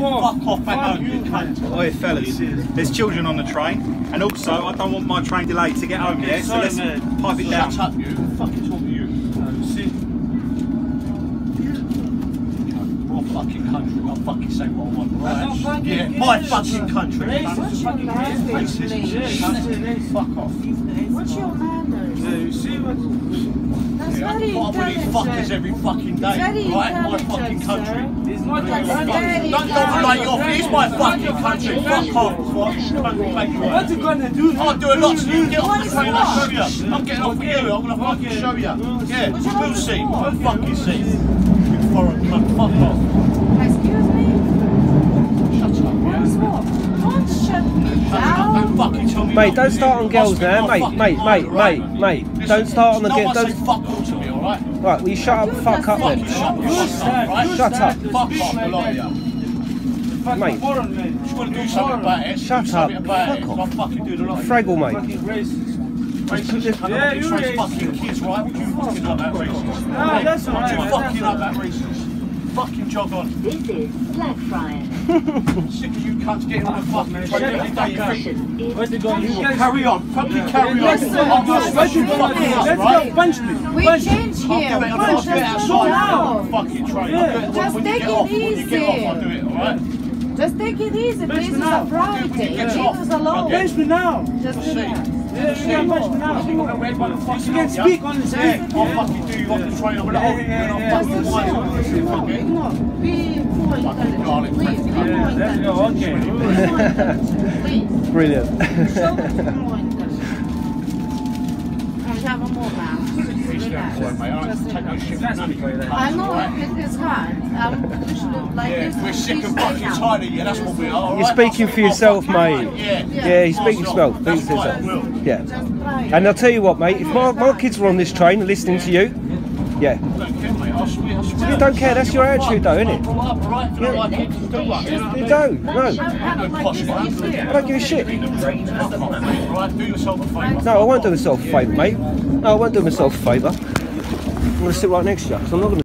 Fuck off back home, you cunt. Oi, fellas, there's children on the train, and also I don't want my train delayed to get home yet, so let's pipe it down. Shut up, you. Fucking talk to you. See, My fucking country. I'll fucking say what I want, right? fucking Yeah, my fucking country. Racist. cunt. fucking racist. Racist. Yeah, you cunt. say racist. Fuck off. What's your manners? Yeah, you see what? That's Yeah, very I put up with fuckers every fucking day, Very right? My fucking country. It's not That's your Don't don't like off. It is my fucking country. Fuck off. What you gonna do? I'll do a lot to you. Get off the train, I'll show you. I'm getting off with you. I'm gonna fucking show you. Yeah, we'll see. We'll fucking see. You foreign cunt. Fuck off. Excuse me? Shut up, What yeah. is what? Don't shut me fucking tell me Mate, don't start on girls I'll now, my mate, mate, mate, mate, mate. Don't start on the no girls. One say Don't. fuck all to me, alright? Right, will you shut up, fuck up then? Shut the You fuck start. up, right? You Shut start up. to Fuck off, a lot of you. Mate. foreign, mate. Want to do something about it? Shut up. about Fuck it. off. Fucking do the lot. of you. Fraggle, mate. Fucking racist. Racist. Yeah, you gonna racist. fucking kids, right? What you fucking like that racist? Ah, that's What alright, you fucking like alright. that racist? Fucking jog on. This is Blackfriars. Sick of you cunts getting on the fucking train Shut every the fuck up. You it going You carry on. Fucking carry on. Let's I'm gonna go. smash you fucking up, Let's right? go. Punch me. We Punch me. change I'll here. do it. I'll Punch do it outside. down. Fucking train. Yeah. I'll do it Just when you take get it off. When you get off, easy. I'll do it, alright? Just take it easy. This is a Friday. Get Leave off. us alone. Punch me now. Just See. relax. Yeah, you can punch me now. I'm gonna red by the fucking You can off, yeah? speak on the Yeah. I'll fucking do you off the train. I'm gonna hold you and I'll fucking chill. wind you. Ignore. Okay? Ignore. Be more darling, intelligent. Please, be more Yeah, let's intelligent. go. Okay. Be more intelligent. Please. Brilliant. Show us more have a more now. Relax. Well, mate, I Just take no relax. shit from none of you. I know it is hard. Um, we should like Yeah, this. we're sick Please and fucking down. tired of you. That's what we are. You're right? speaking for yourself, mate. mind. Yeah. Yeah, he's speaking for himself. That's Speaking right, I Yeah. And I'll tell you what, mate. If my, my kids were on this train listening to you, yeah, I swear, I swear. You don't care, that's your attitude though, innit? I brought up, all right? If you don't it. You don't. No. I don't give a shit. No, I won't do myself a favour, mate. No, I won't do myself a favour. I'm gonna sit right next to you. 'cause I'm not gonna.